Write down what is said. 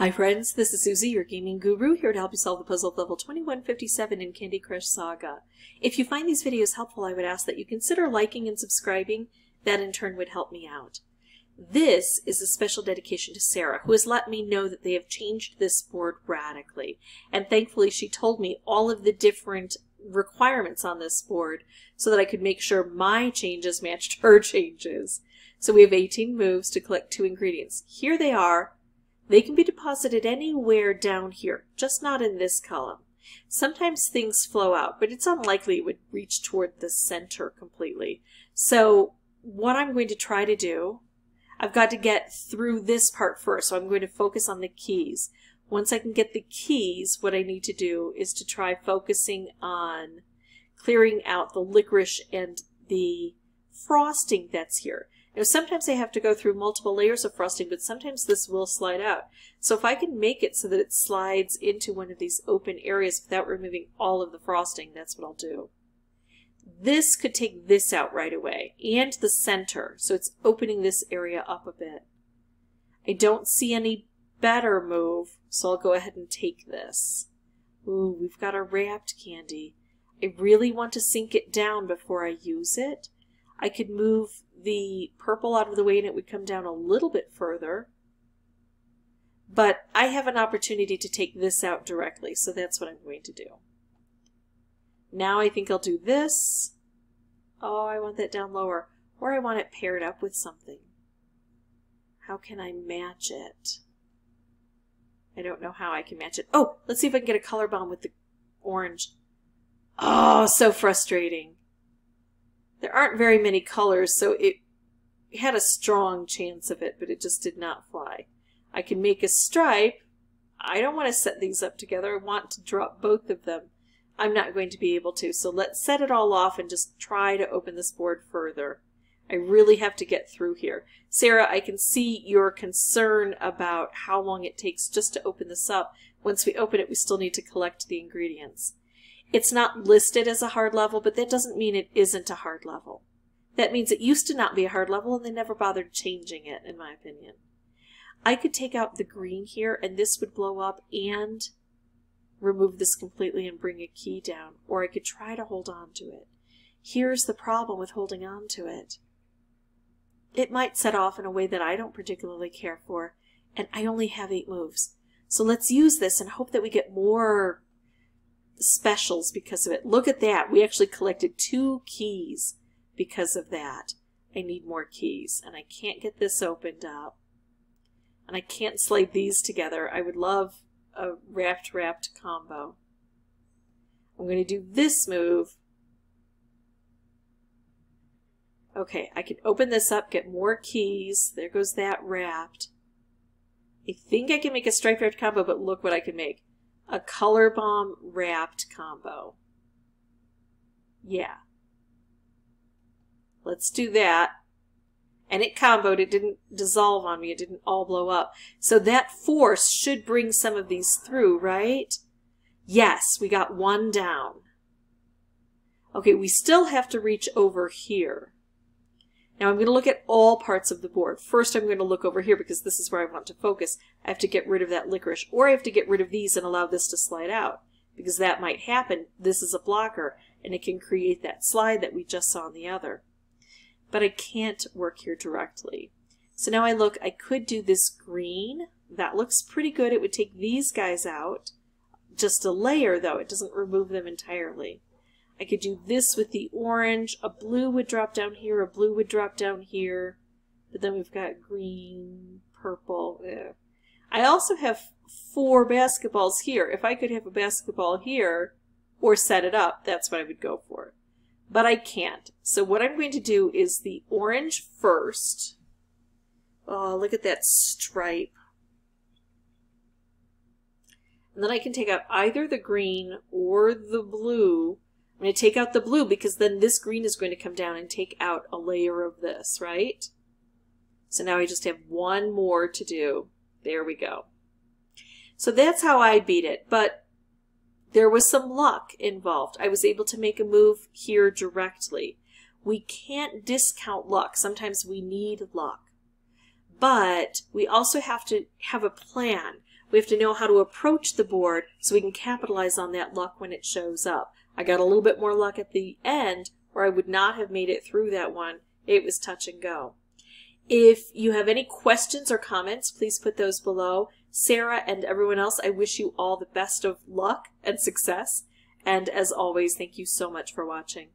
Hi friends, this is Suzy, your gaming guru, here to help you solve the puzzle of level 2157 in Candy Crush Saga. If you find these videos helpful, I would ask that you consider liking and subscribing. That in turn would help me out. This is a special dedication to Sarah, who has let me know that they have changed this board radically. And thankfully she told me all of the different requirements on this board so that I could make sure my changes matched her changes. So we have 18 moves to collect two ingredients. Here they are they can be deposited anywhere down here, just not in this column. Sometimes things flow out, but it's unlikely it would reach toward the center completely. So what I'm going to try to do, I've got to get through this part first, so I'm going to focus on the keys. Once I can get the keys, what I need to do is to try focusing on clearing out the licorice and the frosting that's here. Now sometimes they have to go through multiple layers of frosting, but sometimes this will slide out. So if I can make it so that it slides into one of these open areas without removing all of the frosting, that's what I'll do. This could take this out right away, and the center, so it's opening this area up a bit. I don't see any better move, so I'll go ahead and take this. Ooh, we've got a wrapped candy. I really want to sink it down before I use it. I could move the purple out of the way and it would come down a little bit further. But I have an opportunity to take this out directly, so that's what I'm going to do. Now I think I'll do this. Oh, I want that down lower. Or I want it paired up with something. How can I match it? I don't know how I can match it. Oh, let's see if I can get a color bomb with the orange. Oh, so frustrating. There aren't very many colors, so it had a strong chance of it, but it just did not fly. I can make a stripe. I don't want to set these up together. I want to drop both of them. I'm not going to be able to, so let's set it all off and just try to open this board further. I really have to get through here. Sarah, I can see your concern about how long it takes just to open this up. Once we open it, we still need to collect the ingredients. It's not listed as a hard level, but that doesn't mean it isn't a hard level. That means it used to not be a hard level and they never bothered changing it, in my opinion. I could take out the green here and this would blow up and remove this completely and bring a key down, or I could try to hold on to it. Here's the problem with holding on to it. It might set off in a way that I don't particularly care for, and I only have eight moves. So let's use this and hope that we get more specials because of it. Look at that. We actually collected two keys because of that. I need more keys and I can't get this opened up. And I can't slide these together. I would love a wrapped wrapped combo. I'm going to do this move. Okay, I can open this up, get more keys. There goes that wrapped. I think I can make a striped wrapped combo, but look what I can make a color bomb wrapped combo. Yeah. Let's do that. And it comboed, it didn't dissolve on me, it didn't all blow up. So that force should bring some of these through, right? Yes, we got one down. Okay, we still have to reach over here. Now I'm going to look at all parts of the board. First I'm going to look over here because this is where I want to focus. I have to get rid of that licorice or I have to get rid of these and allow this to slide out because that might happen. This is a blocker and it can create that slide that we just saw on the other. But I can't work here directly. So now I look, I could do this green. That looks pretty good. It would take these guys out. Just a layer though, it doesn't remove them entirely. I could do this with the orange. A blue would drop down here. A blue would drop down here. But then we've got green, purple. Eh. I also have four basketballs here. If I could have a basketball here or set it up, that's what I would go for. But I can't. So what I'm going to do is the orange first. Oh, look at that stripe. And then I can take out either the green or the blue I'm going to take out the blue because then this green is going to come down and take out a layer of this, right? So now I just have one more to do. There we go. So that's how I beat it, but there was some luck involved. I was able to make a move here directly. We can't discount luck. Sometimes we need luck. But we also have to have a plan. We have to know how to approach the board so we can capitalize on that luck when it shows up. I got a little bit more luck at the end or I would not have made it through that one. It was touch and go. If you have any questions or comments, please put those below. Sarah and everyone else, I wish you all the best of luck and success. And as always, thank you so much for watching.